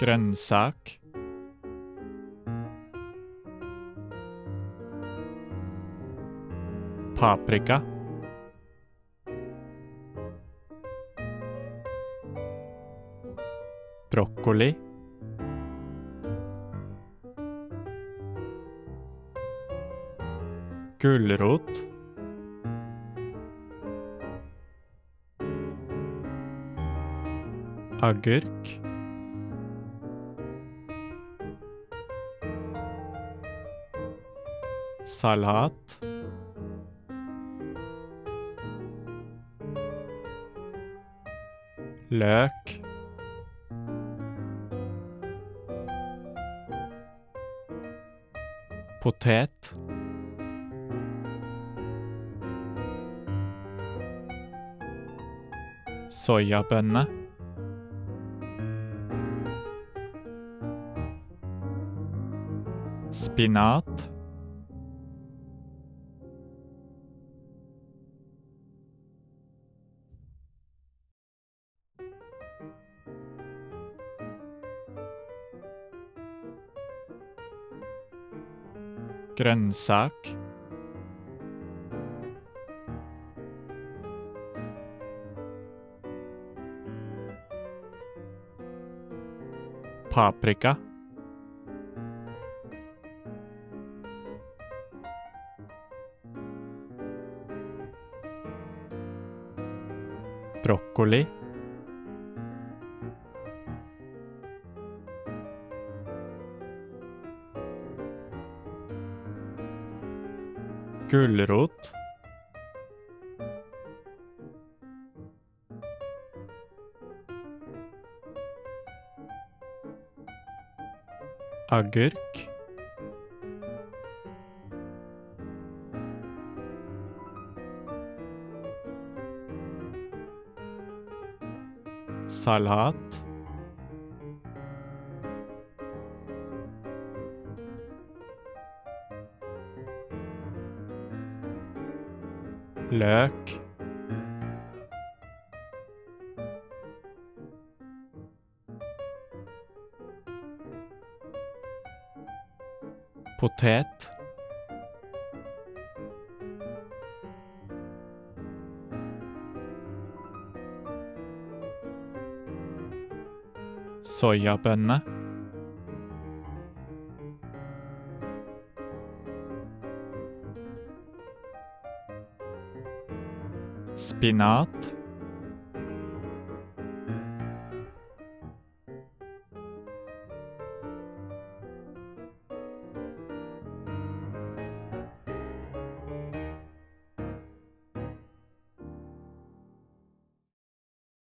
grønnsak. Paprika. Brokkoli. Gulrot. Agurk salat. Løk. Potet. Soyabønne. Spinat grønnsak. Paprika. Brokkoli gulrot. Agurk. Salat løk. Potet. Soyabønne spinat